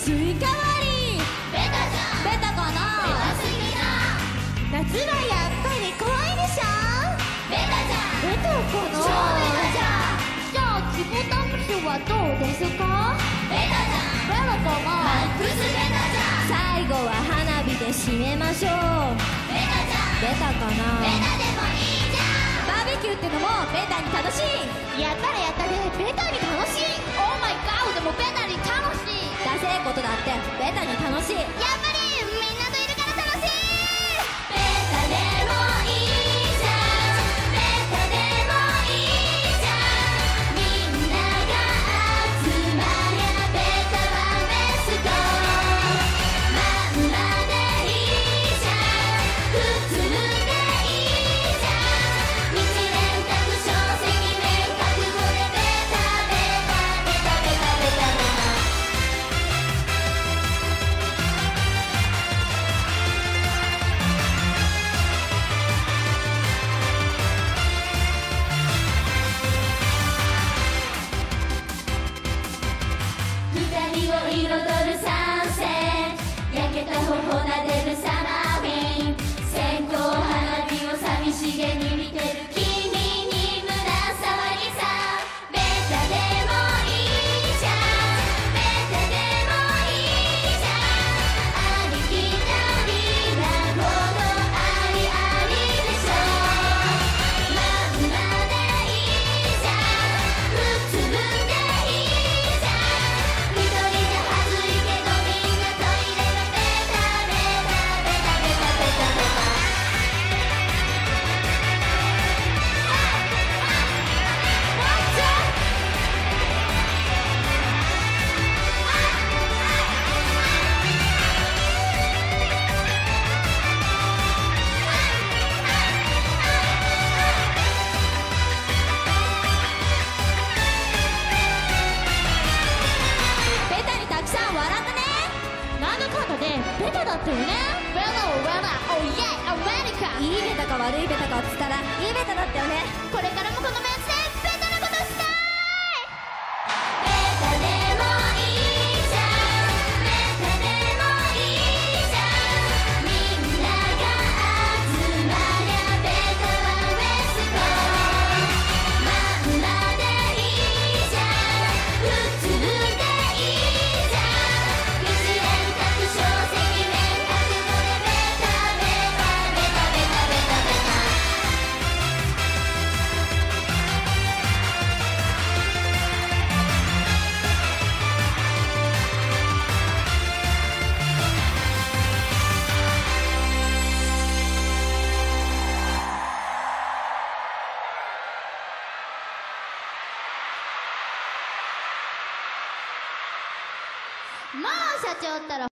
スイカ割りベタじゃんベタかなベタすぎだ夏はやっぱり怖いでしょベタじゃんベタかな超ベタじゃんじゃあ肝試しはどうですかベタじゃんベタかなマックスベタじゃん最後は花火で締めましょうベタじゃんベタかなベタでもいいじゃんバーベキューってのもベタに楽しいやったらやったでベタに楽しいったよね。ベタベタおイエイアメリカいいベタか悪いベタかっつったらいいベタだったよね。これからもこのまあ社長ったら